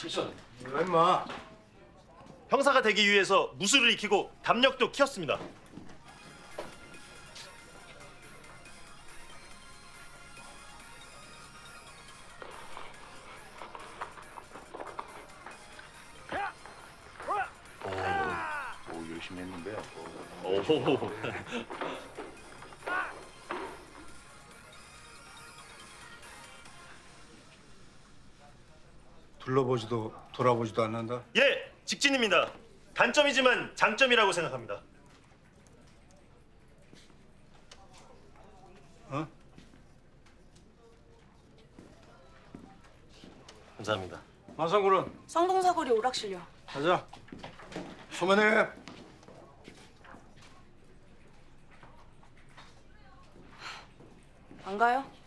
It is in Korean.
칠천. 뭐야 임마? 형사가 되기 위해서 무술을 익히고 담력도 키웠습니다. 오 열심히 했는데. 오. 둘러보지도 돌아보지도 않는다. 예, 직진입니다. 단점이지만 장점이라고 생각합니다. 어? 감사합니다. 마상구는 성동사거리 오락실요. 가자. 소만해. 안 가요?